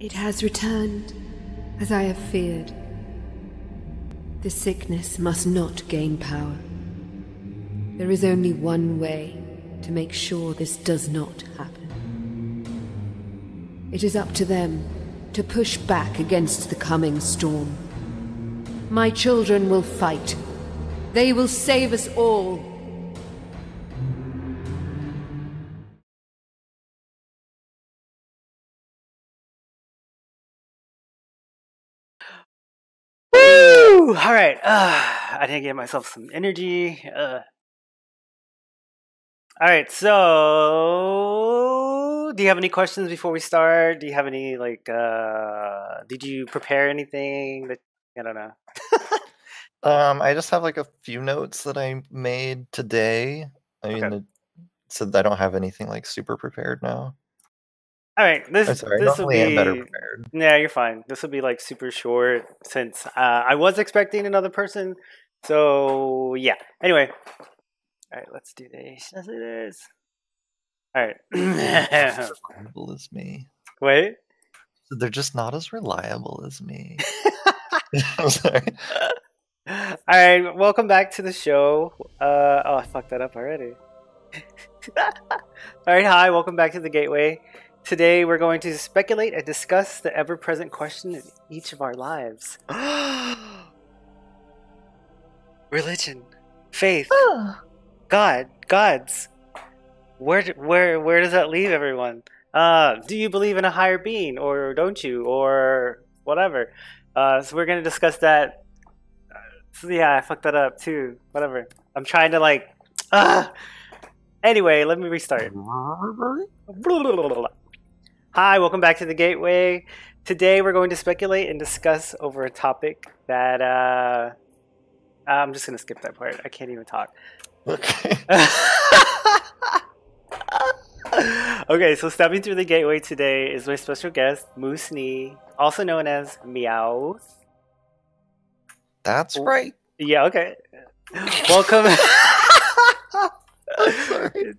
It has returned, as I have feared. The sickness must not gain power. There is only one way to make sure this does not happen. It is up to them to push back against the coming storm. My children will fight. They will save us all. All right. Uh, I didn't get myself some energy. Uh. All right. So, do you have any questions before we start? Do you have any like? uh Did you prepare anything? That I don't know. Um, I just have like a few notes that I made today. I mean, Okay. it, so I don't have anything like super prepared now. All right. This sorry, this will am better be. prepared. Yeah, you're fine. This will be like super short since uh, I was expecting another person. So yeah. Anyway, all right. Let's do this. Let's do this. All right. Reliable as me. Wait. They're just not as reliable as me. I'm sorry. All right, welcome back to the show. Uh, oh, I fucked that up already. All right, hi, welcome back to the Gateway. Today we're going to speculate and discuss the ever-present question in each of our lives: religion, faith, God, gods. Where, where, where does that leave everyone? Uh, do you believe in a higher being, or don't you, or whatever? Uh, so we're gonna discuss that so yeah, I fucked that up too. Whatever. I'm trying to like. Ah. Anyway, let me restart. Hi, welcome back to the Gateway. Today we're going to speculate and discuss over a topic that uh, I'm just gonna skip that part. I can't even talk. Okay. okay, so stepping through the gateway today is my special guest, Moosknee, also known as Meowth. That's right. Yeah, okay. Welcome. Sorry.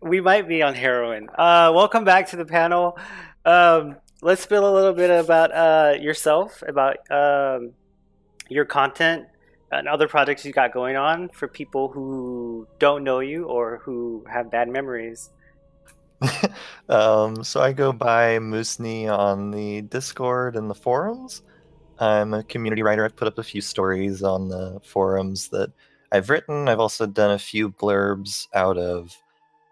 We might be on heroin. Uh, welcome back to the panel. Um, let's spill a little bit about uh, yourself, about um, your content and other projects you've got going on for people who don't know you or who have bad memories. um, so I go by Moosknee on the Discord and the forums. I'm a community writer. I've put up a few stories on the forums that I've written. I've also done a few blurbs out of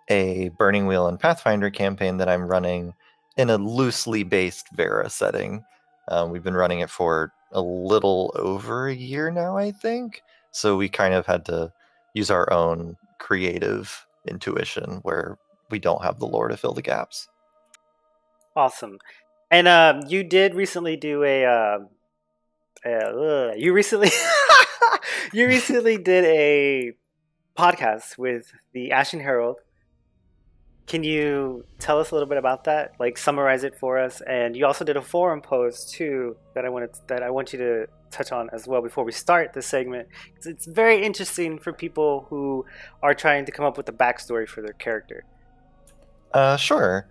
a Burning Wheel and Pathfinder campaign that I'm running in a loosely based Verra setting. Um, we've been running it for a little over a year now, I think. So we kind of had to use our own creative intuition where we don't have the lore to fill the gaps. Awesome. And um, you did recently do a. Uh, uh, you recently, you recently did a podcast with the Ashen Herald. Can you tell us a little bit about that? Like summarize it for us. And you also did a forum post too that I wanted that I want you to touch on as well before we start this segment. 'Cause It's very interesting for people who are trying to come up with a backstory for their character. Uh, sure.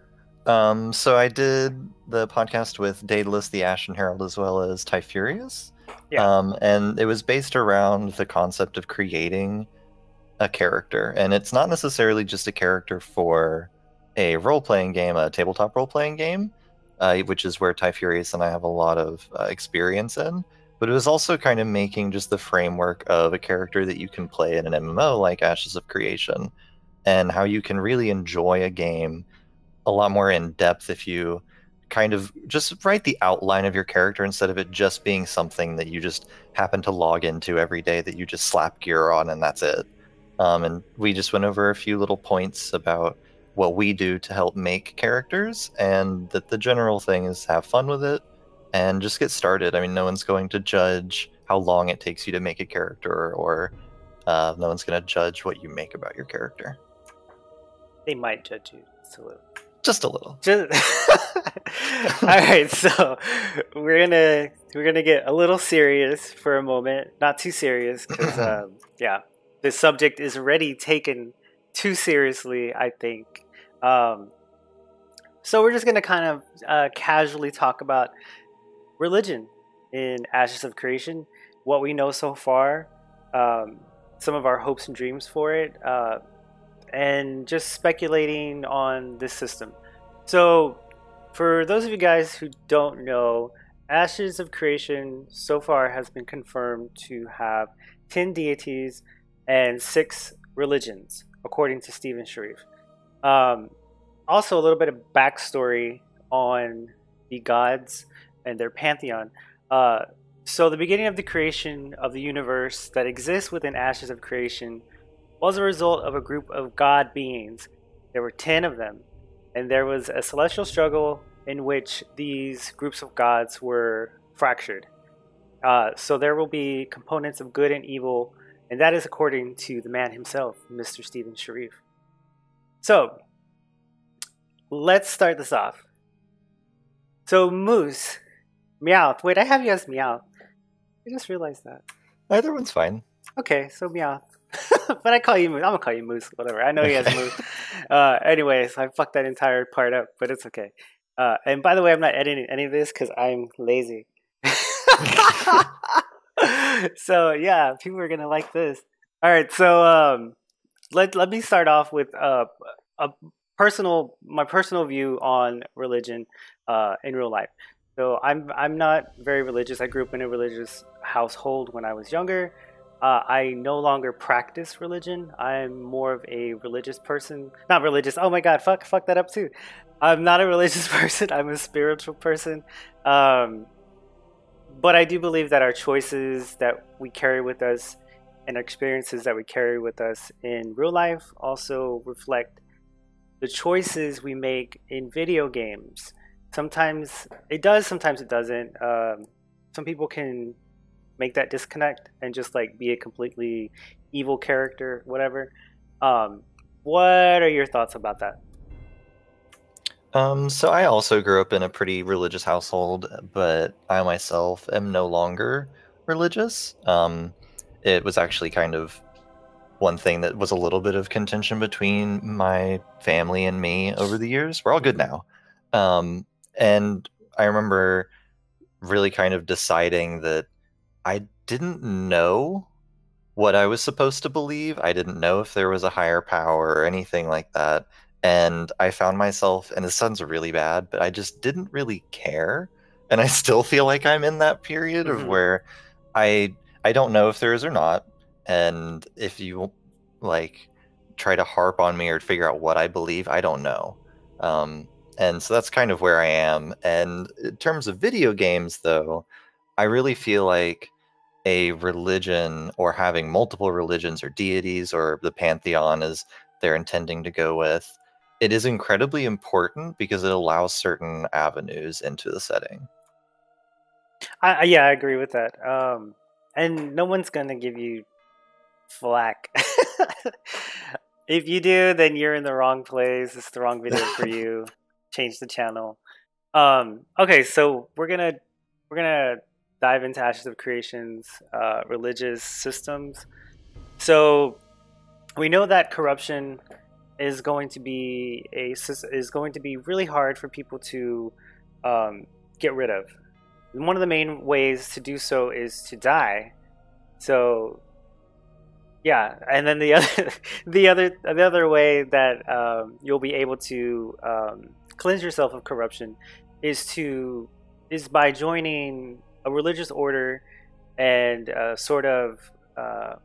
Um, so I did the podcast with Daedalus the Ashen Herald as well as Typhurius. Yeah. Um, and it was based around the concept of creating a character. And it's not necessarily just a character for a role playing game, a tabletop role playing game, uh, which is where Typhurius and I have a lot of uh, experience in. But it was also kind of making just the framework of a character that you can play in an MMO like Ashes of Creation and how you can really enjoy a game a lot more in depth if you kind of just write the outline of your character instead of it just being something that you just happen to log into every day that you just slap gear on and that's it. Um, and we just went over a few little points about what we do to help make characters, and that the general thing is have fun with it and just get started. I mean, no one's going to judge how long it takes you to make a character, or uh, no one's going to judge what you make about your character. They might judge you. Just a little. Just a little. Just all right. So we're gonna we're gonna get a little serious for a moment. Not too serious because um, yeah, this subject is already taken too seriously. I think. Um, so we're just going to kind of uh, casually talk about religion in Ashes of Creation, what we know so far, um, some of our hopes and dreams for it, uh, and just speculating on this system. So, for those of you guys who don't know, Ashes of Creation so far has been confirmed to have 10 deities and 6 religions, according to Steven Sharif. Um, also, a little bit of backstory on the gods and their pantheon. Uh, so, the beginning of the creation of the universe that exists within Ashes of Creation was a result of a group of god beings. There were 10 of them, and there was a celestial struggle in which these groups of gods were fractured. Uh, so, there will be components of good and evil, and that is according to the man himself, Mr. Steven Sharif. So, let's start this off. So, Moose, Meowth. Wait, I have you as Meowth. I just realized that. Either one's fine. Okay, so Meowth. but I call you Moose. I'm gonna call you Moose. Whatever. I know he has Moose. Uh, anyways, I fucked that entire part up, but it's okay. Uh, and by the way, I'm not editing any of this because I'm lazy. so yeah, people are gonna like this. All right, so um, let let me start off with uh, a personal my personal view on religion uh, in real life. So I'm I'm not very religious. I grew up in a religious household when I was younger. Uh, I no longer practice religion. I'm more of a religious person. Not religious. Oh my god, fuck, fuck that up too. I'm not a religious person. I'm a spiritual person. Um, but I do believe that our choices that we carry with us and experiences that we carry with us in real life also reflect the choices we make in video games. Sometimes it does, sometimes it doesn't. Um, some people can make that disconnect and just like be a completely evil character, whatever. Um, what are your thoughts about that? Um, so I also grew up in a pretty religious household, but I myself am no longer religious. Um, it was actually kind of one thing that was a little bit of contention between my family and me over the years. We're all good now. Um, and I remember really kind of deciding that I didn't know what I was supposed to believe. I didn't know if there was a higher power or anything like that. And I found myself, and this sounds really bad, but I just didn't really care. And I still feel like I'm in that period mm-hmm. of where I I don't know if there is or not and if you like try to harp on me or figure out what I believe, I don't know. Um, and so that's kind of where I am. And in terms of video games, though, I really feel like a religion or having multiple religions or deities or the pantheon is they're intending to go with, it is incredibly important because it allows certain avenues into the setting. I, yeah, I agree with that. Um, and no one's going to give you flack. if you do, then you're in the wrong place. It's the wrong video for you. Change the channel. Um, okay, so we're gonna we're gonna dive into Ashes of Creation's uh, religious systems. So we know that corruption is going to be a is going to be really hard for people to um, get rid of. one of the main ways to do so is to die. So yeah, and then the other, the other, the other way that um, you'll be able to um, cleanse yourself of corruption is to is by joining a religious order and uh, sort of uh,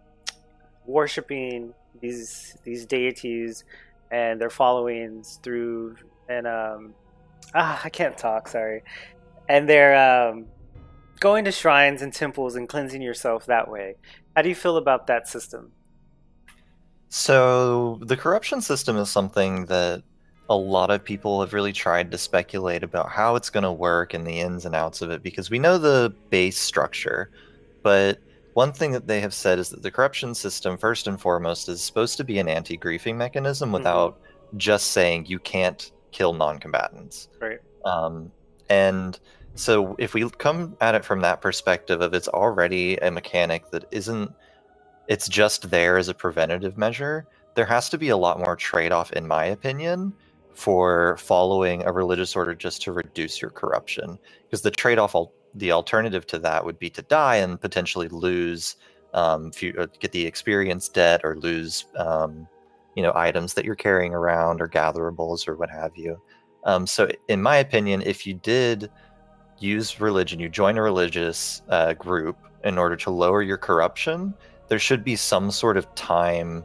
worshiping these these deities and their followings through and um, ah I can't talk sorry and they're um, going to shrines and temples and cleansing yourself that way how do you feel about that system? So, the corruption system is something that a lot of people have really tried to speculate about how it's going to work and the ins and outs of it because we know the base structure. But one thing that they have said is that the corruption system, first and foremost, is supposed to be an anti griefing mechanism mm-hmm. without mm-hmm. just saying you can't kill non combatants. Right. Um, and so if we come at it from that perspective of it's already a mechanic that isn't it's just there as a preventative measure, there has to be a lot more trade-off in my opinion for following a religious order just to reduce your corruption. Because the trade off, the alternative to that would be to die and potentially lose, um, uh, get the experience debt or lose, um, you know, items that you're carrying around or gatherables or what have you. Um, so, in my opinion, if you did use religion, you join a religious uh, group in order to lower your corruption, there should be some sort of time,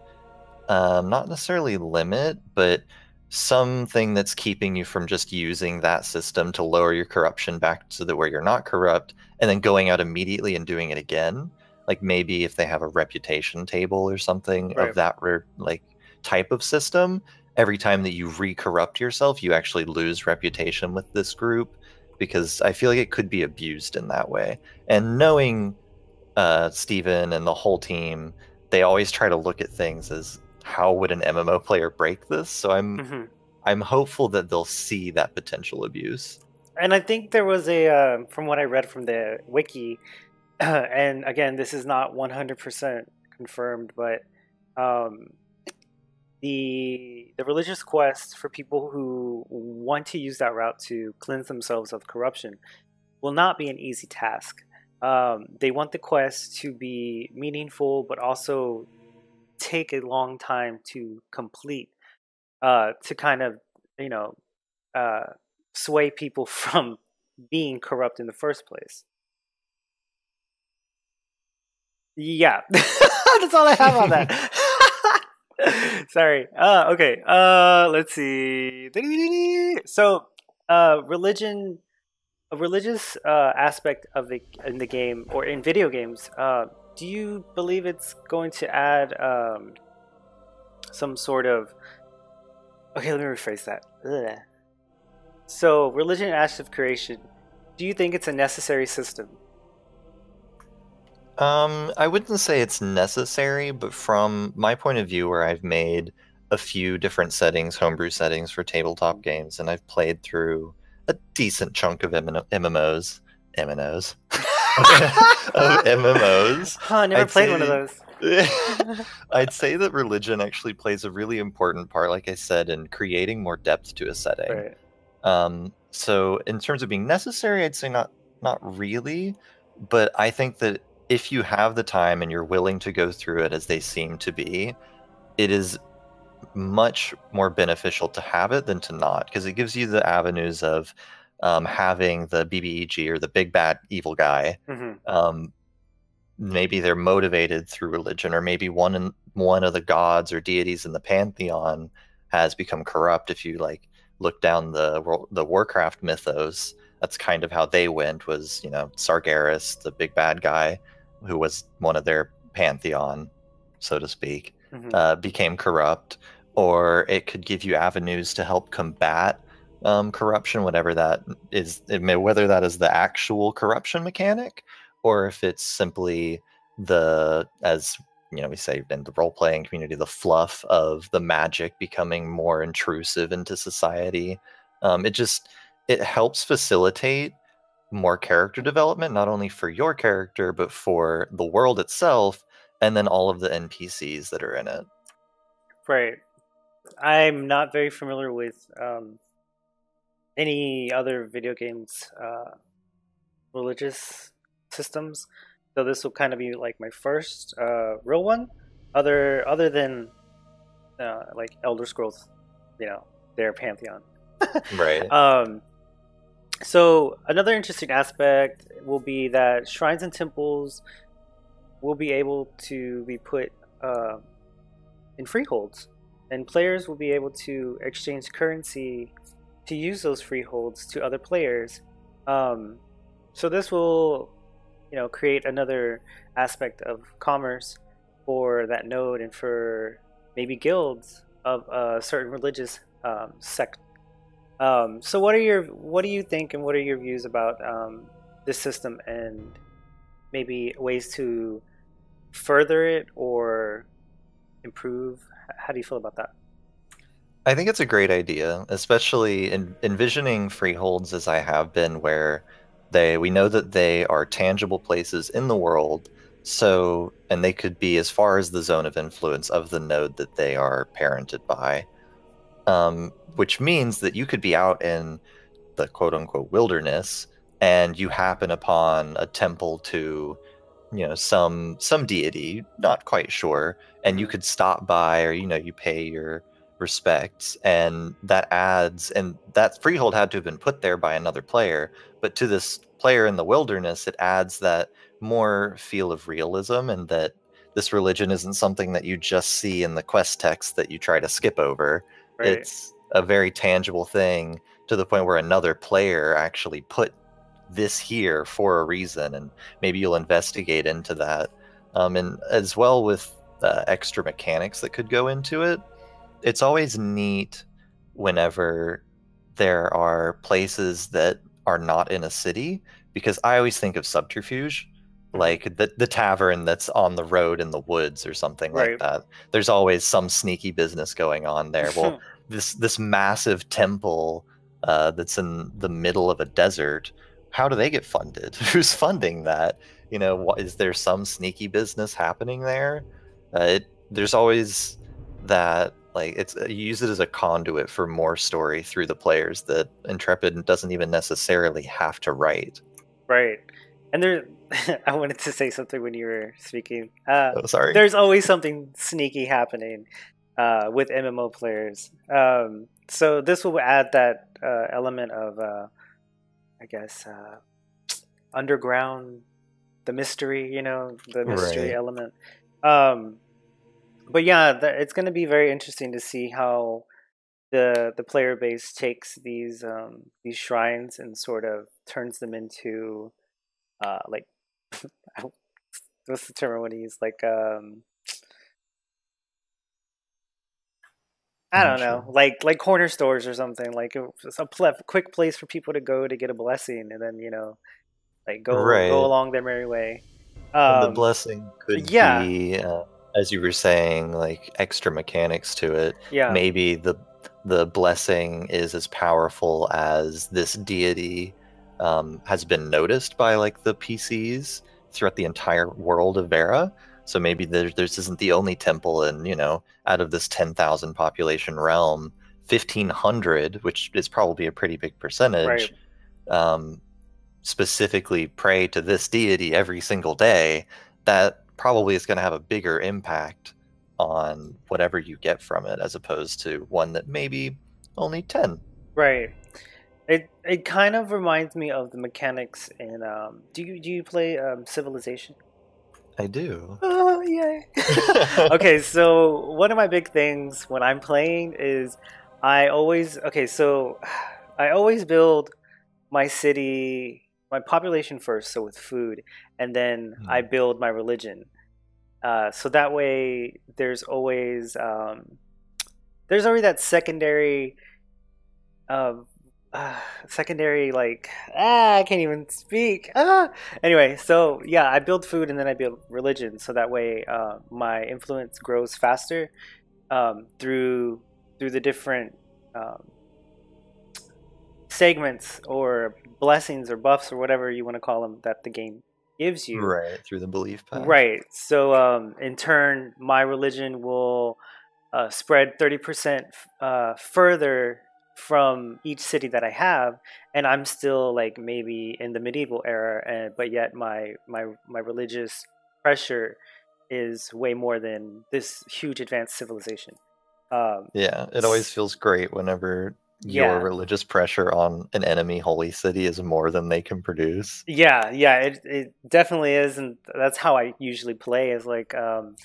um, not necessarily limit, but something that's keeping you from just using that system to lower your corruption back to the where you're not corrupt and then going out immediately and doing it again like maybe if they have a reputation table or something right. of that like type of system every time that you re-corrupt yourself you actually lose reputation with this group because i feel like it could be abused in that way and knowing uh, Steven and the whole team they always try to look at things as how would an MMO player break this? So I'm mm-hmm. I'm hopeful that they'll see that potential abuse. And I think there was a uh, from what I read from the wiki, and again, this is not 100% confirmed, but um, the the religious quest for people who want to use that route to cleanse themselves of corruption will not be an easy task. Um, they want the quest to be meaningful, but also take a long time to complete uh, to kind of you know uh, sway people from being corrupt in the first place. Yeah, that's all I have on that. Sorry. Uh, okay. Uh, let's see. So, uh, religion, a religious uh, aspect of the in the game or in video games uh, do you believe it's going to add um, some sort of okay let me rephrase that Ugh. so religion of creation do you think it's a necessary system um i wouldn't say it's necessary but from my point of view where i've made a few different settings homebrew settings for tabletop games and i've played through a decent chunk of mmos MMOs. of MMOs. Huh, I never I'd played say, one of those. I'd say that religion actually plays a really important part, like I said, in creating more depth to a setting. Right. Um, so, in terms of being necessary, I'd say not not really, but I think that if you have the time and you're willing to go through it as they seem to be, it is much more beneficial to have it than to not because it gives you the avenues of um, having the BBEG or the big bad evil guy. Mm-hmm. Um, maybe they're motivated through religion, or maybe one in, one of the gods or deities in the pantheon has become corrupt. If you like look down the the Warcraft mythos, that's kind of how they went. Was you know Sargeras, the big bad guy, who was one of their pantheon, so to speak, mm-hmm. uh, became corrupt. Or it could give you avenues to help combat um, corruption, whatever that is, may, whether that is the actual corruption mechanic or if it's simply the, as you know, we say in the role playing community, the fluff of the magic becoming more intrusive into society. Um, it just it helps facilitate more character development, not only for your character but for the world itself, and then all of the NPCs that are in it. Right. I'm not very familiar with um, any other video games uh, religious systems. So this will kind of be like my first uh, real one, other other than uh, like Elder Scrolls, you know, their pantheon. right. Um, so another interesting aspect will be that shrines and temples will be able to be put uh, in freeholds, and players will be able to exchange currency to use those freeholds to other players. Um, so this will, you know, create another aspect of commerce for that node and for maybe guilds of a certain religious um, sect. Um, so what are your what do you think and what are your views about um, this system and maybe ways to further it or improve? How do you feel about that? I think it's a great idea, especially in envisioning freeholds as I have been, where they we know that they are tangible places in the world. So, and they could be as far as the zone of influence of the node that they are parented by. um, which means that you could be out in the quote unquote wilderness and you happen upon a temple to you know some some deity not quite sure and you could stop by or you know you pay your respects and that adds and that freehold had to have been put there by another player but to this player in the wilderness it adds that more feel of realism and that this religion isn't something that you just see in the quest text that you try to skip over Right. it's a very tangible thing to the point where another player actually put this here for a reason and maybe you'll investigate into that um, and as well with uh, extra mechanics that could go into it it's always neat whenever there are places that are not in a city because i always think of subterfuge Mhm. like the, the tavern that's on the road in the woods or something Right. like that there's always some sneaky business going on there well this this massive temple uh, that's in the middle of a desert. How do they get funded? Who's funding that? You know, what, is there some sneaky business happening there? Uh, it, there's always that like it's you use it as a conduit for more story through the players that Intrepid doesn't even necessarily have to write. right. And there, I wanted to say something when you were speaking. Uh, Oh, sorry. there's always something sneaky happening uh, with MMO players. Um, so this will add that uh, element of, uh, I guess, uh, underground, the mystery. You know, the mystery Right. element. Um, but yeah, it's going to be very interesting to see how the the player base takes these um, these shrines and sort of turns them into uh, like what's the term I want to use? Like um, I don't know, sure. like like corner stores or something. Like a, ple- quick place for people to go to get a blessing, and then you know, like go Right. go along their merry way. And the Um, blessing could yeah. be, uh, as you were saying, like extra mechanics to it. yeah, maybe the the blessing is as powerful as this deity um, has been noticed by like the PCs throughout the entire world of Verra. So maybe there, there's isn't the only temple in you know out of this ten thousand population realm, fifteen hundred, which is probably a pretty big percentage, right. um, specifically pray to this deity every single day. That probably is going to have a bigger impact on whatever you get from it as opposed to one that maybe only 10 Right. It it kind of reminds me of the mechanics in um do you do you play um Civilization? i do Oh yeah okay, so one of my big things when I'm playing is I always okay, so I always build my city my population first, so with food, and then I build my religion. Uh, so that way there's always um, there's always that secondary uh, uh, secondary like ah I can't even speak. Ah! Anyway so yeah I build food and then I build religion. So that way uh, my influence grows faster um, through through the different um, segments or blessings or buffs or whatever you want to call them that the game gives you right through the belief path Right. So, um, in turn, my religion will uh, spread 30% uh, further from each city that I have, and I'm still like maybe in the medieval era, and but yet my my my religious pressure is way more than this huge advanced civilization. Um, yeah it always feels great whenever Yeah. your religious pressure on an enemy holy city is more than they can produce Yeah, yeah, it it definitely is, and that's how I usually play. Is like um,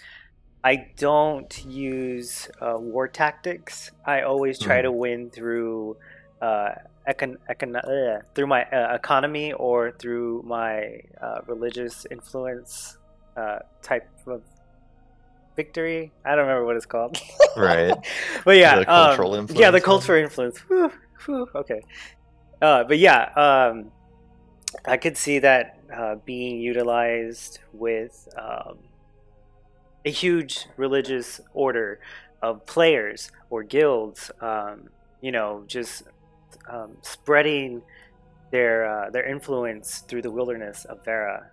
I don't use uh, war tactics. I always try Mhm. to win through uh, econ- econ- uh, through my uh, economy or through my uh, religious influence uh, type of victory. I don't remember what it's called. right but yeah, The cultural um, Yeah, the influence, cultural influence. Whew, whew, okay. Uh, but yeah, um, I could see that uh, being utilized with um, a huge religious order of players or guilds. Um, you know, just um, spreading their uh, their influence through the wilderness of Verra.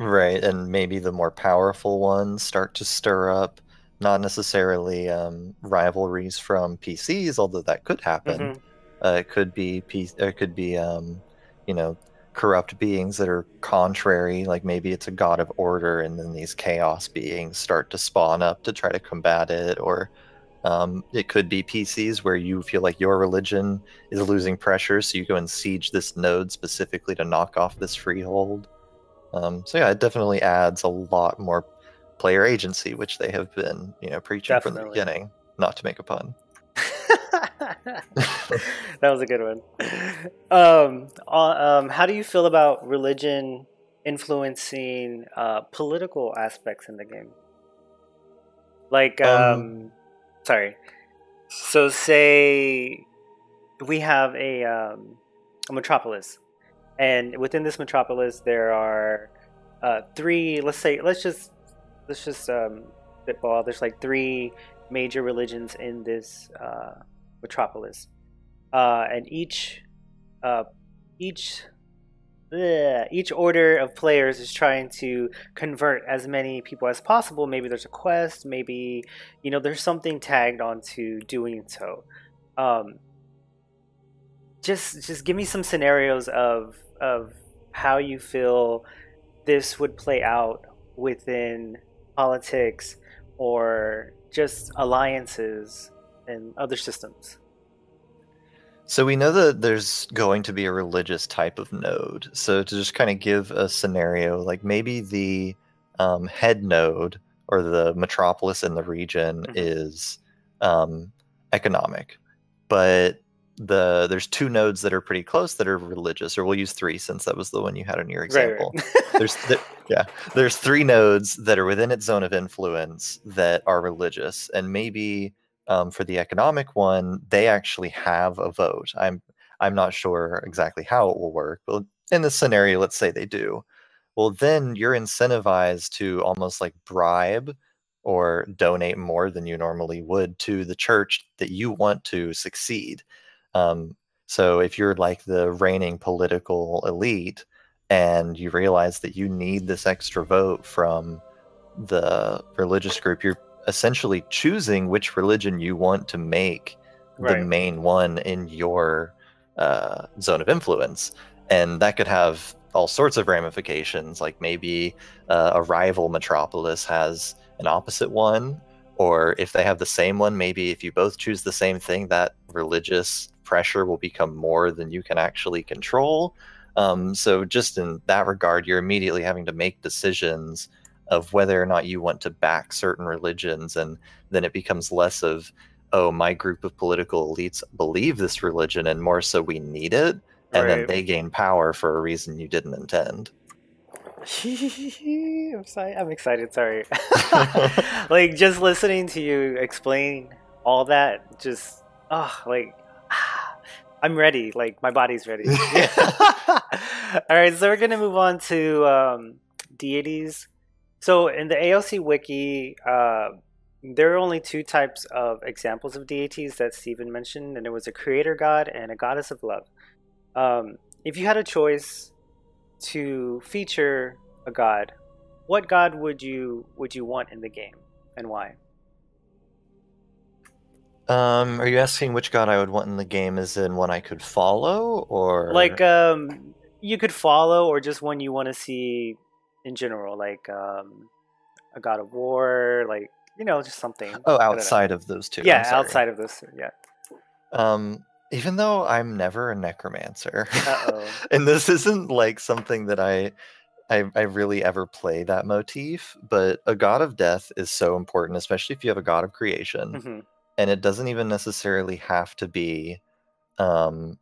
Right, and maybe the more powerful ones start to stir up not necessarily um, rivalries from PCs, although that could happen. Mhm. Uh, it could be P- it could be um, you know corrupt beings that are contrary, like maybe it's a god of order, and then these chaos beings start to spawn up to try to combat it, or um, it could be PCs where you feel like your religion is losing pressure, so you go and siege this node specifically to knock off this freehold. Um, so yeah, it definitely adds a lot more player agency, which they have been, you know, preaching from the beginning. Not to make a pun. that was a good one. Um, uh, um, how do you feel about religion influencing uh, political aspects in the game? Like, um, Um, sorry. So, say we have a, um, a metropolis, and within this metropolis, there are uh, three. Let's say, let's just let's just um, spitball. There's like three major religions in this uh, metropolis, uh, and each uh, each bleh, each order of players is trying to convert as many people as possible. Maybe there's a quest. Maybe you know there's something tagged onto doing so. Um, just just give me some scenarios of of how you feel this would play out within politics or just alliances and other systems. So we know that there's going to be a religious type of node. So to just kind of give a scenario, like maybe the um, head node or the metropolis in the region Mhm. is um, economic, but the there's two nodes that are pretty close that are religious. Or we'll use three since that was the one you had in your example. there's th- yeah there's three nodes that are within its zone of influence that are religious and maybe um, for the economic one they actually have a vote i'm i'm not sure exactly how it will work but in this scenario let's say they do well then you're incentivized to almost like bribe or donate more than you normally would to the church that you want to succeed um, so if you're like the reigning political elite and you realize that you need this extra vote from the religious group, you're essentially choosing which religion you want to make the main one in your uh, zone of influence. And that could have all sorts of ramifications, like maybe uh, a rival metropolis has an opposite one, or if they have the same one, maybe if you both choose the same thing, that religious pressure will become more than you can actually control. Um, so just in that regard, you're immediately having to make decisions of whether or not you want to back certain religions, and then it becomes less of, oh, my group of political elites believe this religion, and more so we need it, and then they gain power for a reason you didn't intend. I'm sorry. I'm excited. Sorry. like just listening to you explain all that, just oh, like I'm ready. Like my body's ready. all right, so we're gonna move on to um, deities. So in the AOC wiki, uh, there are only two types of examples of deities that Steven mentioned, and it was a creator god and a goddess of love. Um, if you had a choice to feature a god, what god would you would you want in the game, and why? Um, are you asking which god I would want in the game? Is in one I could follow, or Like, um, you could follow, or just one you want to see in general, like um, a god of war, like you know, just something. oh, I don't know. outside of those two? Yeah, outside of this. Yeah. Um, even though I'm never a necromancer, and this isn't like something that I, I I really ever play that motif, but a god of death is so important, especially if you have a god of creation, hmm and it doesn't even necessarily have to be, um,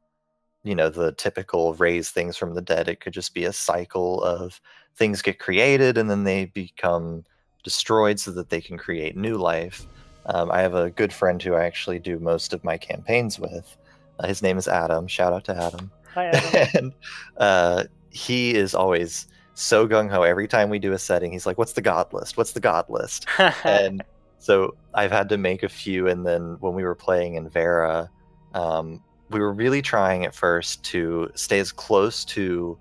you know, the typical raise things from the dead. It could just be a cycle of things get created and then they become destroyed so that they can create new life. Um, I have a good friend who I actually do most of my campaigns with. Uh, his name is Adam. Shout out to Adam. Hi, Adam. and uh, he is always so gung ho every time we do a setting. He's like, "What's the god list? What's the god list?" and so I've had to make a few. And then when we were playing in Verra, um, we were really trying at first to stay as close to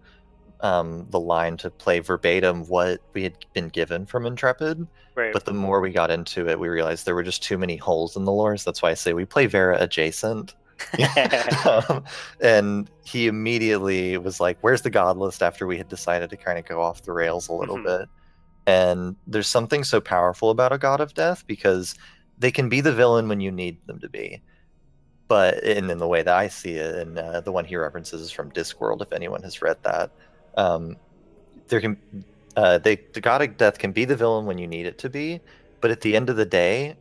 um, the line to play verbatim what we had been given from Intrepid. Right. But the more we got into it, we realized there were just too many holes in the lore. So that's why I say we play Verra adjacent. um, and he immediately was like, "Where's the god list?" After we had decided to kind of go off the rails a little Mhm. bit, and there's something so powerful about a god of death because they can be the villain when you need them to be, but and in the way that I see it, and uh, the one he references is from Discworld. If anyone has read that, um, there can uh, they the god of death can be the villain when you need it to be, but at the end of the day,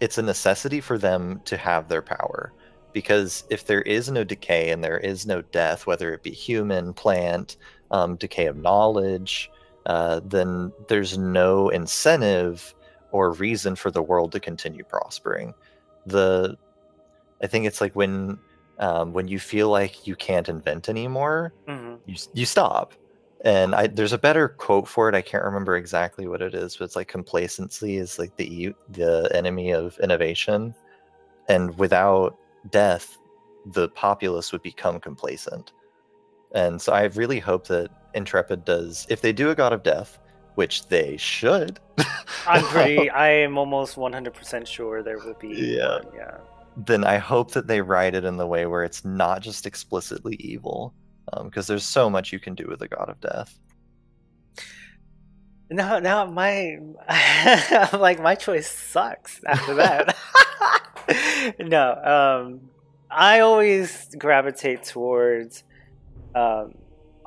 it's a necessity for them to have their power because if there is no decay and there is no death, whether it be human, plant, um, decay of knowledge, uh, then there's no incentive or reason for the world to continue prospering. The I think it's like when um, when you feel like you can't invent anymore, hmm you you stop. And I, there's a better quote for it. I can't remember exactly what it is, but it's like complacency is like the the enemy of innovation, and without death, the populace would become complacent. And so I really hope that Intrepid does, if they do a God of Death, which they should. I'm pretty. I am almost 100% sure there will be. Yeah. one, yeah. then I hope that they write it in the way where it's not just explicitly evil, because there's so much you can do with a God of Death. No, now my like my choice sucks after that. no, um, I always gravitate towards um,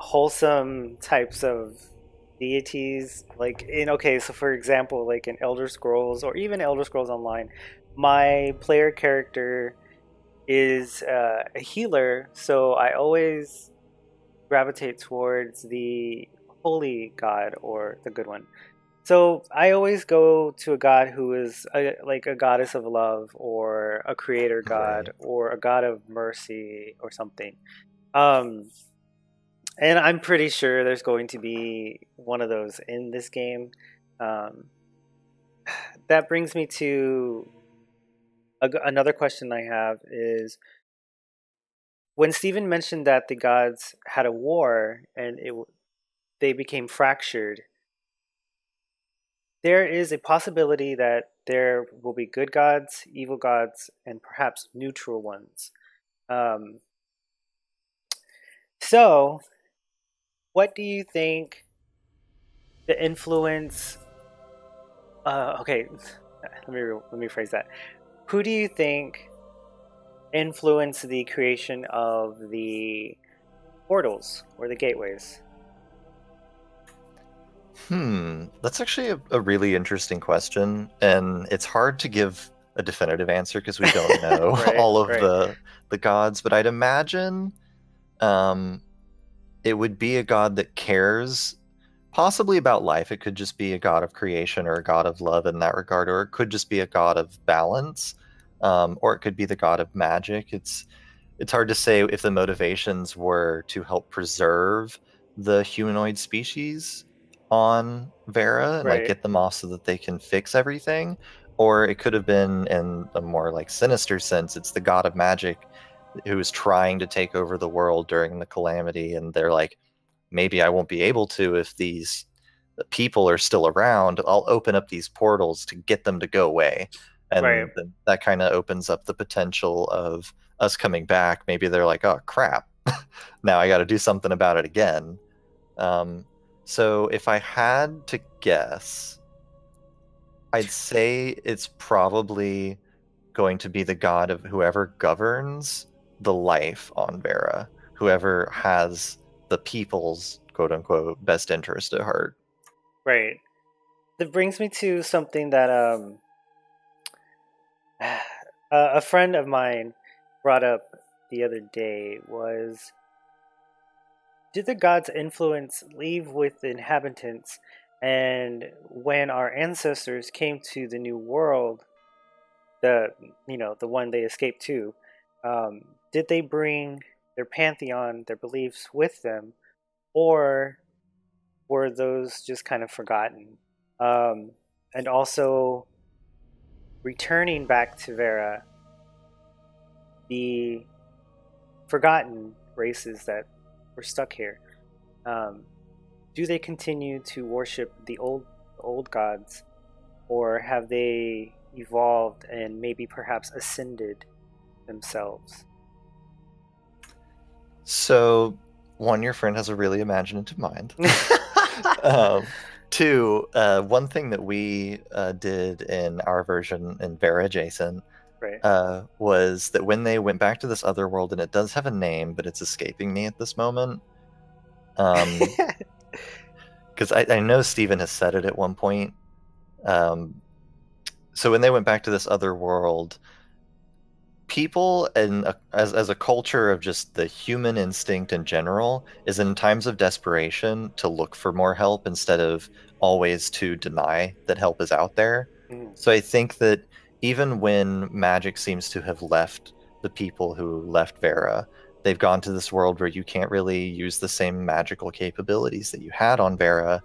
wholesome types of deities. Like in okay, so for example, like in Elder Scrolls or even Elder Scrolls Online, my player character is uh, a healer, so I always gravitate towards the holy god or the good one. So I always go to a god who is a, like a goddess of love or a creator god Right. or a god of mercy or something. Um, and I'm pretty sure there's going to be one of those in this game. Um, that brings me to a, another question I have is when Steven mentioned that the gods had a war and it they became fractured, there is a possibility that there will be good gods, evil gods, and perhaps neutral ones. Um, so, what do you think the influence? Uh, okay, let me re- let me phrase that. Who do you think influenced the creation of the portals or the gateways? Hmm, that's actually a, a really interesting question, and it's hard to give a definitive answer because we don't know Right, all of right. the the gods. But I'd imagine um, it would be a god that cares, possibly about life. It could just be a god of creation or a god of love in that regard, or it could just be a god of balance, um, or it could be the god of magic. It's it's hard to say if the motivations were to help preserve the humanoid species on Verra and Right. like get them off so that they can fix everything. Or it could have been in a more like sinister sense, it's the god of magic who is trying to take over the world during the calamity, and they're like, maybe I won't be able to if these people are still around. I'll open up these portals to get them to go away. And Right. then that kind of opens up the potential of us coming back. Maybe they're like, oh crap, now I got to do something about it again. Um, so if I had to guess, I'd say it's probably going to be the god of whoever governs the life on Verra, whoever has the people's quote unquote best interest at heart. Right. That brings me to something that um a friend of mine brought up the other day was did the gods influence leave with the inhabitants and when our ancestors came to the new world the you know the one they escaped to um, did they bring their pantheon their beliefs with them or were those just kind of forgotten? Um, and also, returning back to Verra, the forgotten races that were stuck here, um, do they continue to worship the old old gods, or have they evolved and maybe perhaps ascended themselves? So, one, your friend has a really imaginative mind. um, two, uh, one thing that we uh, did in our version in Verra adjacent right. uh, was that when they went back to this other world, and it does have a name, but it's escaping me at this moment. Um, because I, I know Steven has said it at one point. Um, so when they went back to this other world, people and as as a culture of just the human instinct in general is in times of desperation to look for more help instead of always to deny that help is out there. Mm. So I think that even when magic seems to have left the people who left Verra, they've gone to this world where you can't really use the same magical capabilities that you had on Verra.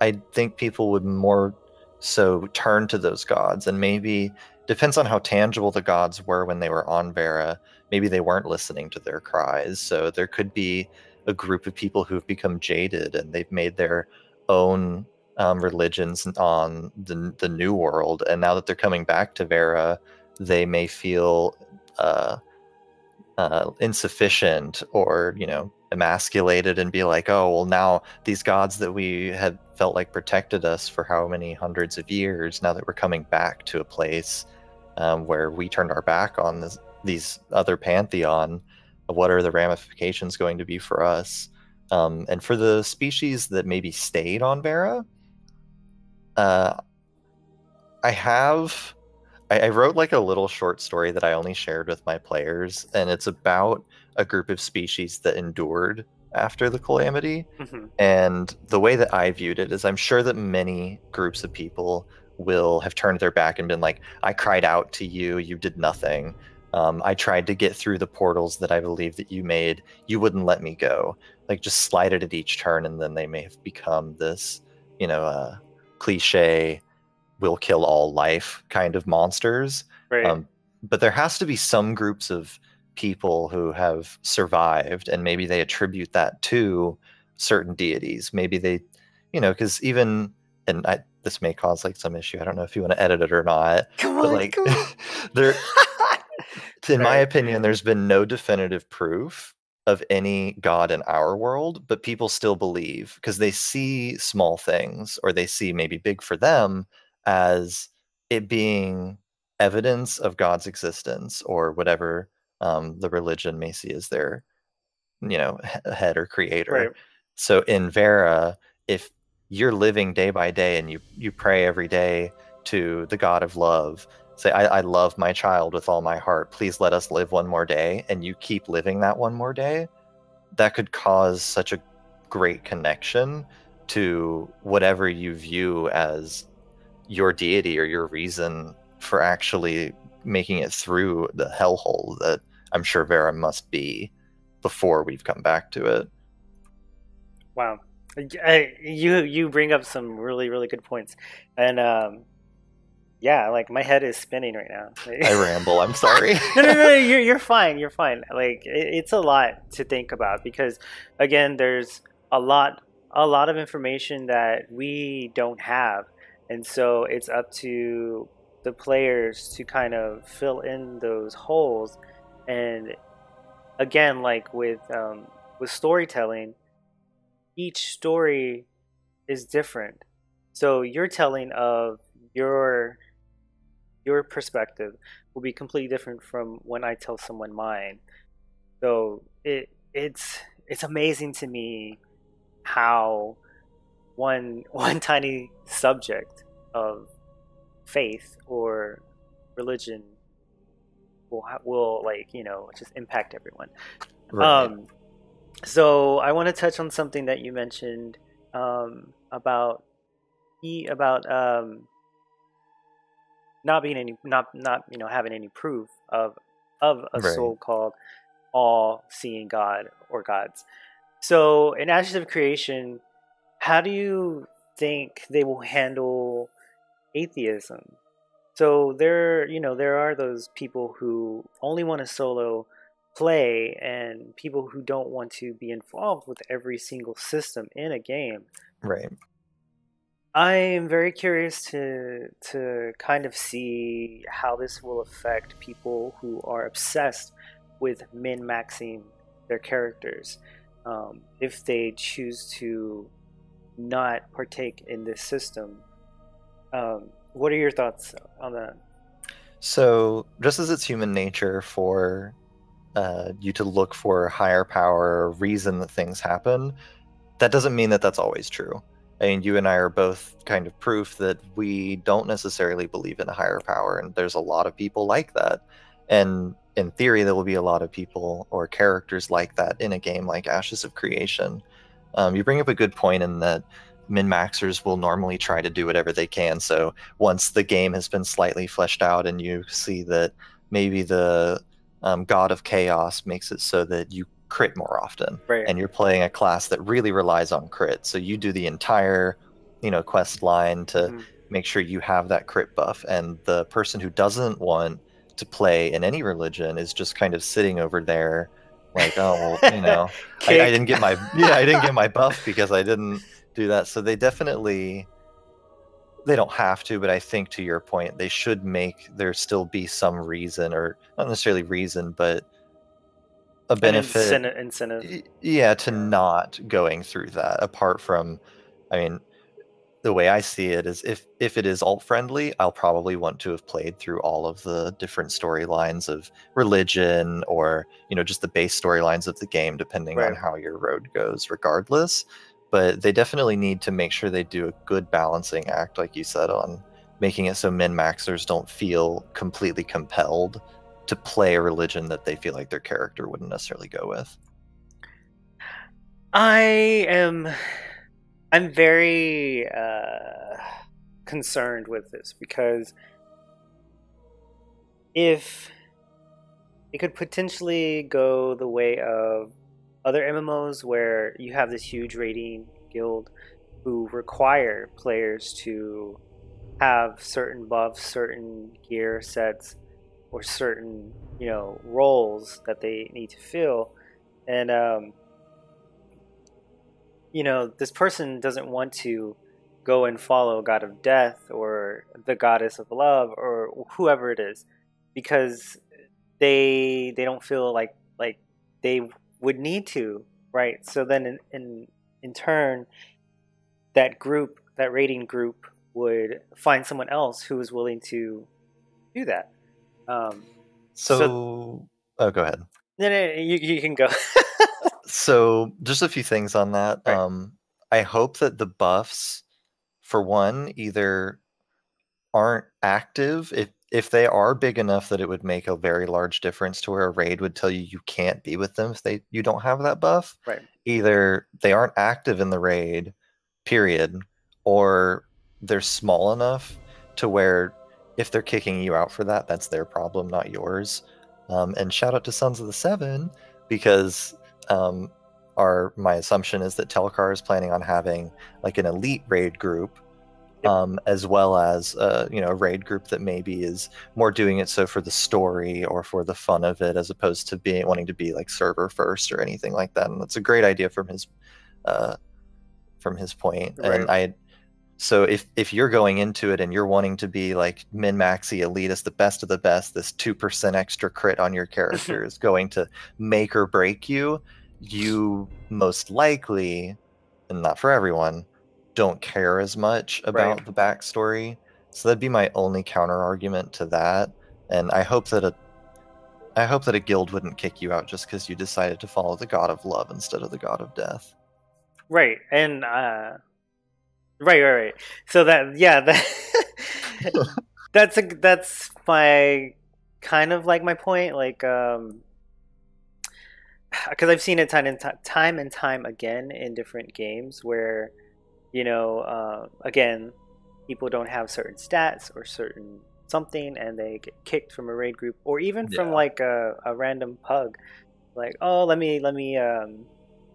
I think people would more so turn to those gods and maybe depends on how tangible the gods were when they were on Verra. Maybe they weren't listening to their cries. So there could be a group of people who've become jaded and they've made their own um, religions on the, the new world. And now that they're coming back to Verra, they may feel uh, uh, insufficient or you know emasculated and be like oh well now these gods that we had felt like protected us for how many hundreds of years now that we're coming back to a place um, where we turned our back on this, these other pantheon what are the ramifications going to be for us? Um, and for the species that maybe stayed on verra uh, i have I, I wrote like a little short story that I only shared with my players, and it's about a group of species that endured after the calamity. hmm And the way that I viewed it is I'm sure that many groups of people will have turned their back and been like, I cried out to you, you did nothing. Um, I tried to get through the portals that I believe that you made. You wouldn't let me go. Like just slide it at each turn, and then they may have become this, you know, uh, cliche, will kill all life kind of monsters. Right. Um, but there has to be some groups of people who have survived, and maybe they attribute that to certain deities. Maybe they, you know, because even and I, this may cause like some issue. I don't know if you want to edit it or not. come But on, like, come on. there, in my opinion, there's been no definitive proof of any god in our world, but people still believe because they see small things or they see maybe big for them as it being evidence of God's existence or whatever um, the religion may see as their, you know, head or creator. Right. So in Verra, if you're living day by day and you you pray every day to the God of love, say, I, I love my child with all my heart. Please let us live one more day, and you keep living that one more day, that could cause such a great connection to whatever you view as your deity or your reason for actually making it through the hellhole that I'm sure Verra must be before we've come back to it. Wow, I, you you bring up some really really good points, and um, yeah, like my head is spinning right now. I ramble. I'm sorry. no, no, no, you're you're fine. You're fine. Like it, it's a lot to think about because, again, there's a lot a lot of information that we don't have, and so it's up to the players to kind of fill in those holes. And again, like with um, with storytelling, each story is different. So your telling of your your perspective will be completely different from when I tell someone mine. So it it's it's amazing to me how one one tiny subject of faith or religion will will like you know just impact everyone. Right. Um, so I want to touch on something that you mentioned um, about e about um, not being any not not you know having any proof of of a Right. so-called all-seeing God or gods. So in Ashes of Creation, how do you think they will handle atheism? So there, you know, there are those people who only want to solo play and people who don't want to be involved with every single system in a game. Right. I am very curious to to kind of see how this will affect people who are obsessed with min maxing their characters. Um, if they choose to not partake in this system, um, what are your thoughts on that? So, just as it's human nature for uh, you to look for higher power reason that things happen, that doesn't mean that that's always true. I mean, you and I are both kind of proof that we don't necessarily believe in a higher power, and there's a lot of people like that. And in theory, there will be a lot of people or characters like that in a game like Ashes of Creation. Um, you bring up a good point in that min maxers will normally try to do whatever they can. So once the game has been slightly fleshed out and you see that maybe the um, God of Chaos makes it so that you crit more often, Right. and you're playing a class that really relies on crit. So you do the entire, you know, quest line to Mhm. make sure you have that crit buff, and the person who doesn't want to play in any religion is just kind of sitting over there, like, oh, well, you know, I, I didn't get my yeah, I didn't get my buff because I didn't do that. So they definitely they don't have to, but I think to your point, they should make there still be some reason, or not necessarily reason, but a An benefit. incentive, incentive. Yeah to not going through that apart from i mean the way i see it is if if it is alt friendly i'll probably want to have played through all of the different storylines of religion or you know just the base storylines of the game depending on how your road goes regardless but they definitely need to make sure they do a good balancing act like you said on making it so min maxers don't feel completely compelled to play a religion that they feel like their character wouldn't necessarily go with. I am I'm very uh, concerned with this because if it could potentially go the way of other MMOs where you have this huge raiding guild who require players to have certain buffs, certain gear sets, or certain you know roles that they need to fill, and um, you know, this person doesn't want to go and follow God of Death or the Goddess of Love or whoever it is because they they don't feel like like they would need to, right? So then in in, in turn that group, that raiding group would find someone else who is willing to do that. Um So, So- oh, go ahead. no, no, no, you, you can go. So, just a few things on that. Right. Um, I hope that the buffs, for one, either aren't active. If if they are big enough that it would make a very large difference to where a raid would tell you you can't be with them if they you don't have that buff. Right. Either they aren't active in the raid, period, or they're small enough to where if they're kicking you out for that, that's their problem, not yours. Um, and shout out to Sons of the Seven because um, our my assumption is that Telcar is planning on having like an elite raid group. Um, as well as uh, you know a raid group that maybe is more doing it so for the story or for the fun of it, as opposed to being wanting to be like server first or anything like that. And that's a great idea from his uh, from his point. And I so if if you're going into it and you're wanting to be like min maxi elitist, the best of the best, this two percent extra crit on your character is going to make or break you. You most likely, and not for everyone, don't care as much about Right. the backstory. So that'd be my only counter argument to that. And I hope that a I hope that a guild wouldn't kick you out just because you decided to follow the god of love instead of the god of death. Right, and uh, right, right, right. So that, yeah, that that's a that's my kind of like my point, like um, because I've seen it time and ti- time and time again in different games where, you know, uh, again, people don't have certain stats or certain something, and they get kicked from a raid group, or even from like a, a random pug, like, oh, let me let me um,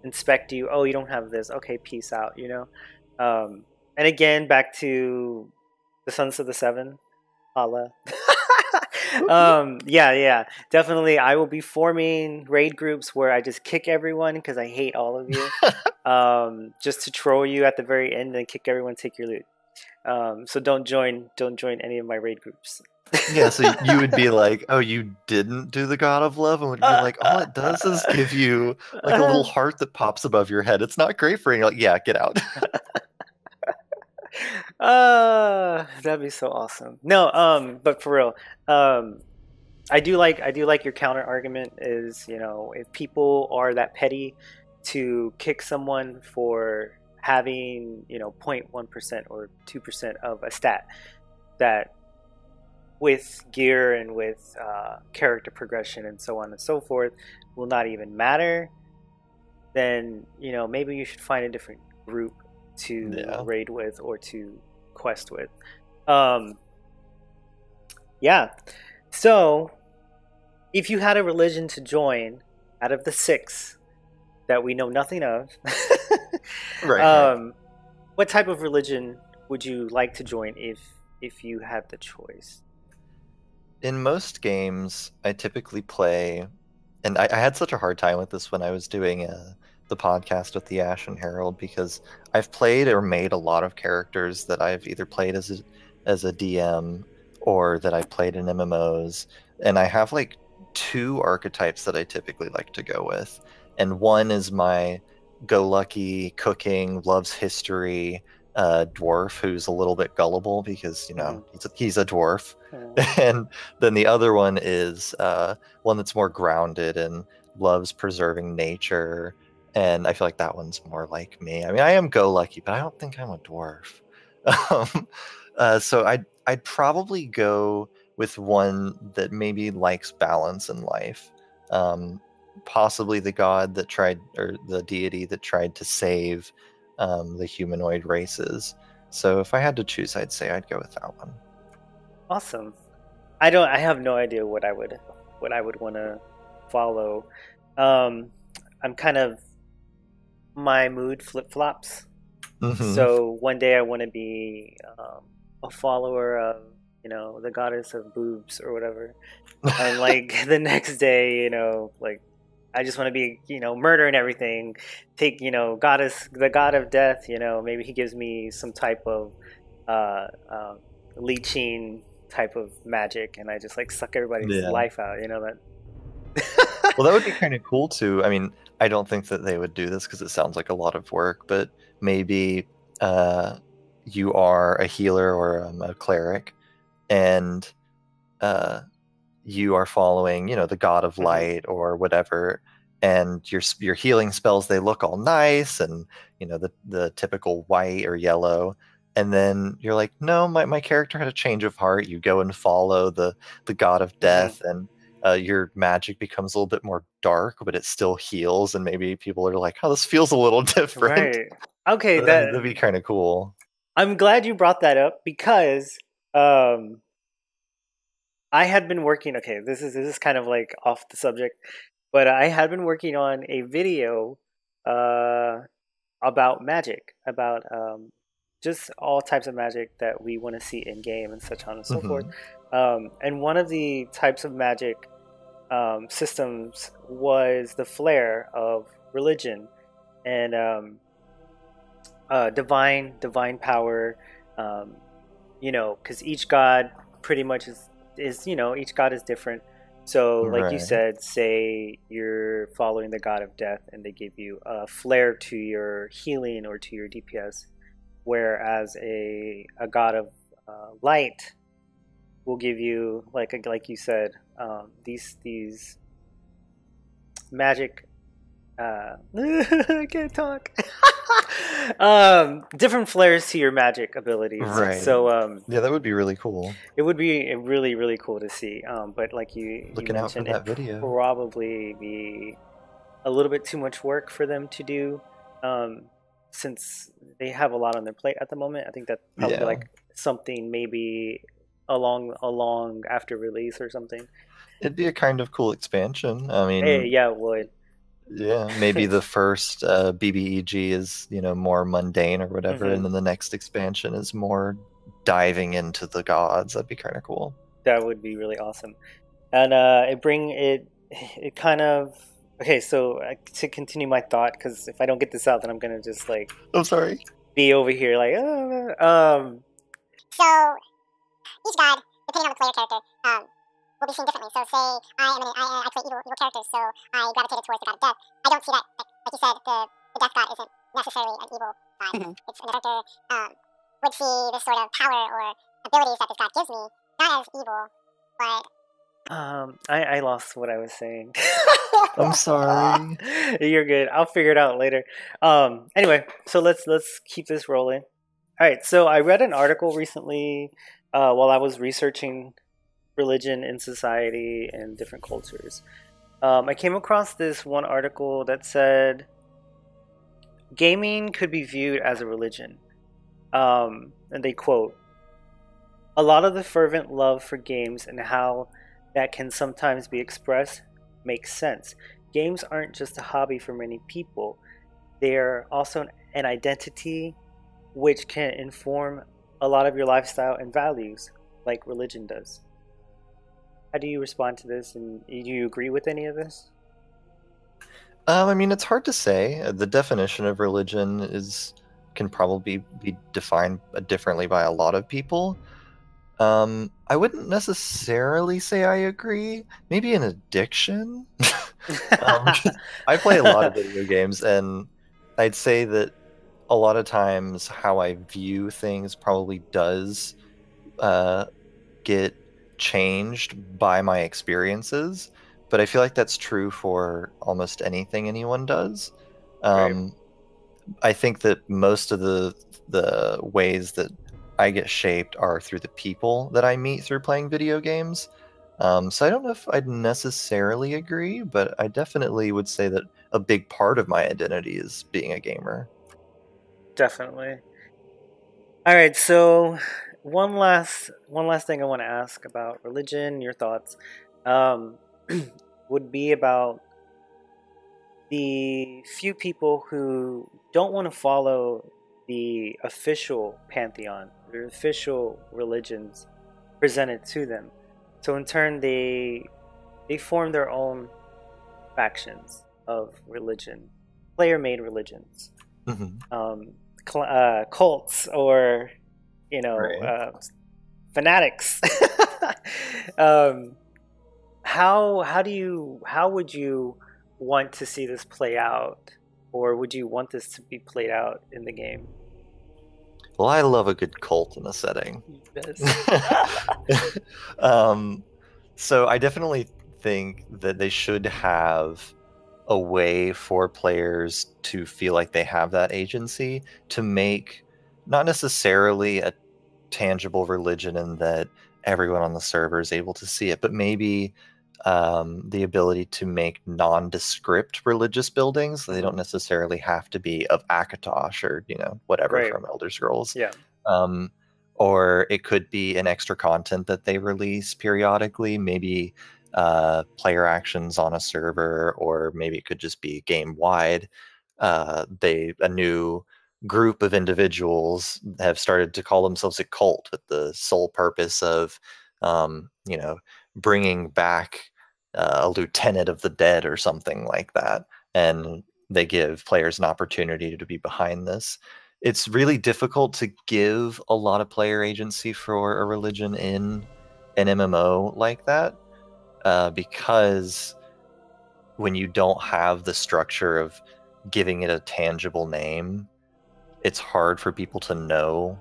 inspect you. Oh, you don't have this. Okay, peace out. You know. Um, and again, back to the Sons of the Seven, holla. um, yeah, yeah, definitely. I will be forming raid groups where I just kick everyone because I hate all of you, um, just to troll you at the very end and kick everyone, take your loot. Um, so don't join, don't join any of my raid groups. yeah, so you would be like, "Oh, you didn't do the God of Love," and would be like, "All it does is give you like a little heart that pops above your head. It's not great for you." Like, yeah, get out. Uh that'd be so awesome. No, um, but for real, um, I do like I do like your counter argument is you know if people are that petty to kick someone for having you know 0.1 percent or two percent of a stat that with gear and with uh, character progression and so on and so forth will not even matter, then you know maybe you should find a different group to Yeah. raid with or to quest with. Um, yeah. So, if you had a religion to join out of the six that we know nothing of, right. right. um, what type of religion would you like to join if if you had the choice? in most games, I typically play, and I, I had such a hard time with this when I was doing uh, the podcast with the Ashen Herald because I've played or made a lot of characters that I've either played as a, as a DM or that I played in MMOs, and I have like two archetypes that I typically like to go with, and one is my go-lucky, cooking, loves history. Uh, dwarf who's a little bit gullible because you know he's a, he's a dwarf, and then the other one is uh, one that's more grounded and loves preserving nature and i feel like that one's more like me i mean i am go lucky but i don't think i'm a dwarf um, uh, so i'd i'd probably go with one that maybe likes balance in life um, possibly the god that tried or the deity that tried to save um, the humanoid races so if i had to choose i'd say i'd go with that one Awesome. I don't. I have no idea what I would what I would want to follow. Um, I'm kind of my mood flip flops. Mhm. So one day I want to be um, a follower of you know the goddess of boobs or whatever, and like the next day you know like I just want to be you know murder and everything. Take you know goddess the god of death. You know maybe he gives me some type of uh, um, leeching type of magic, and I just like suck everybody's Yeah. life out. You know that. well, that would be kind of cool too. I mean, I don't think that they would do this because it sounds like a lot of work, but maybe uh, you are a healer or um, a cleric, and uh, you are following, you know, the god of Mhm. light or whatever, and your your healing spells they look all nice and you know the the typical white or yellow. And then you're like, no, my, my character had a change of heart. You go and follow the the god of death, and uh, your magic becomes a little bit more dark, but it still heals. And maybe people are like, "Oh, this feels a little different." Right. Okay. So That would be kind of cool. I'm glad you brought that up because um, I had been working. Okay, this is this is kind of like off the subject, but I had been working on a video uh, about magic, about um, just all types of magic that we want to see in game and such on and so forth. Um, and one of the types of magic um, systems was the flare of religion and um, uh, divine divine power. Um, you know, because each god pretty much is is you know each god is different. So, like you said, say you're following the god of death, and they give you a flare to your healing or to your DPS, whereas a a god of uh, light will give you like like you said um, these these magic uh, I can't talk um, different flares to your magic abilities Right. so um, Yeah, that would be really cool. it would be really really cool to see um, but like you, you Looking out for mentioned that it video. probably be a little bit too much work for them to do um, since they have a lot on their plate at the moment i think that probably Yeah. like something maybe along along after release or something It'd be a kind of cool expansion. I mean, hey yeah it would yeah, maybe the first uh, BBEG is you know more mundane or whatever, Mhm. and then the next expansion is more diving into the gods. That'd be kind of cool. That would be really awesome, and uh, it bring it. It kind of okay. So uh, to continue my thought, because if I don't get this out, then I'm gonna just like I'm sorry. be over here like uh, um. So each god, depending on the player character, um, will be seen differently. So say I am an, I, I play evil evil characters, so I gravitated towards the god of death. I don't see that like, like you said, the, the death god isn't necessarily an evil god. Mhm. It's an character um, would see this sort of power or abilities that this god gives me, not as evil, but Um, I, I lost what I was saying. I'm sorry. You're good. I'll figure it out later. Um, anyway, so let's let's keep this rolling. All right. So I read an article recently uh, while I was researching religion in society and different cultures. Um, I came across this one article that said gaming could be viewed as a religion. Um, and they quote, a lot of the fervent love for games and how that can sometimes be expressed makes sense. Games aren't just a hobby for many people, they're also an identity which can inform a lot of your lifestyle and values, like religion does. How do you respond to this, and do you agree with any of this? Um, I mean, it's hard to say. The definition of religion is can probably be defined differently by a lot of people. Um, I wouldn't necessarily say I agree. Maybe an addiction. Um, I play a lot of video games, and I'd say that a lot of times how I view things probably does uh, get changed by my experiences. But I feel like that's true for almost anything anyone does. Um, I think that most of the the ways that I get shaped are through the people that I meet through playing video games. Um, so I don't know if I'd necessarily agree, but I definitely would say that a big part of my identity is being a gamer. Definitely. All right, so one last one last thing I want to ask about religion, your thoughts, um, would be about the few people who don't want to follow the official pantheon, the official religions presented to them. So in turn, they they form their own factions of religion, player-made religions Mhm. um, cl- uh, cults or you know Right. uh, fanatics. um, how how do you how would you want to see this play out, or would you want this to be played out in the game? Well, I love a good cult in a setting. Yes. um, so I definitely think that they should have a way for players to feel like they have that agency to make not necessarily a tangible religion in that everyone on the server is able to see it, but maybe um, the ability to make nondescript religious buildings. They don't necessarily have to be of Akatosh or you know whatever Right. from Elder Scrolls yeah. um, or it could be an extra content that they release periodically maybe uh, player actions on a server or maybe it could just be game wide uh, they a new group of individuals have started to call themselves a cult with the sole purpose of um, you know bringing back uh, a lieutenant of the dead or something like that and they give players an opportunity to be behind this. It's really difficult to give a lot of player agency for a religion in an MMO like that uh, because when you don't have the structure of giving it a tangible name, it's hard for people to know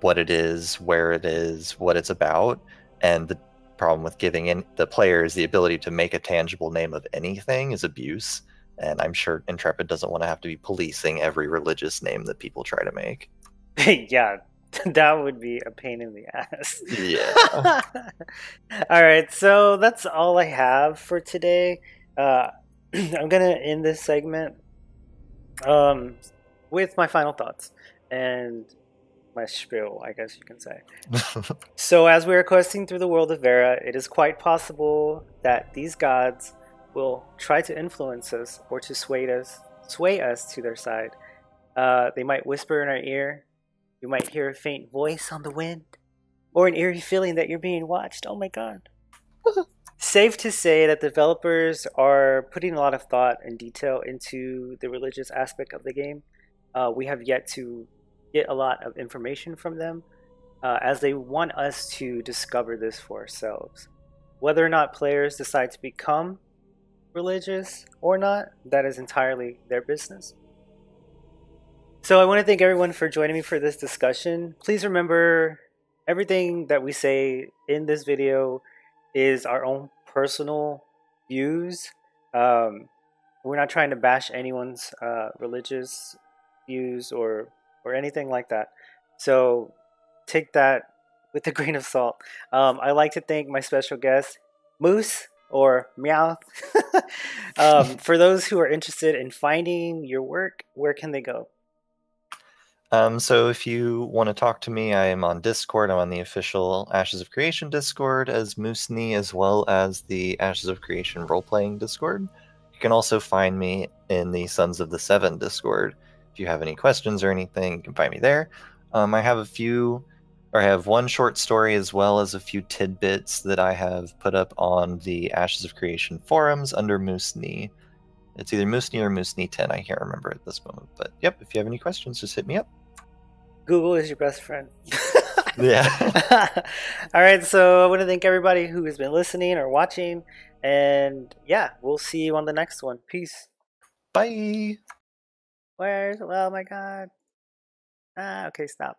what it is, where it is, what it's about, and the problem with giving in the players the ability to make a tangible name of anything is abuse and I'm sure Intrepid doesn't want to have to be policing every religious name that people try to make. yeah, that would be a pain in the ass. Yeah. all right, so that's all I have for today. Uh, I'm gonna end this segment um, with my final thoughts and my spiel, I guess you can say. So, as we are questing through the world of Verra, it is quite possible that these gods will try to influence us or to sway us, sway us to their side. Uh, they might whisper in our ear. We might hear a faint voice on the wind. or an eerie feeling that you're being watched. Oh my god. Safe to say that developers are putting a lot of thought and detail into the religious aspect of the game. Uh, we have yet to get a lot of information from them uh, as they want us to discover this for ourselves. Whether or not players decide to become religious or not, that is entirely their business. So I want to thank everyone for joining me for this discussion. Please remember everything that we say in this video is our own personal views. Um, we're not trying to bash anyone's uh, religious views or or anything like that. So take that with a grain of salt. Um, I like to thank my special guest, Moose or Meow. um, for those who are interested in finding your work, where can they go? Um, so if you want to talk to me, I am on Discord. I'm on the official Ashes of Creation Discord as Moosknee, as well as the Ashes of Creation role-playing Discord. You can also find me in the Sons of the Seven Discord. If you have any questions or anything, you can find me there. Um, I have a few, or I have one short story as well as a few tidbits that I have put up on the Ashes of Creation forums under Moosknee. It's either Moosknee or Moosknee10. I can't remember at this moment. But yep, if you have any questions, just hit me up. Google is your best friend. yeah. All right. So I want to thank everybody who has been listening or watching. And yeah, we'll see you on the next one. Peace. Bye. Where's, oh my God. Ah, okay, stop.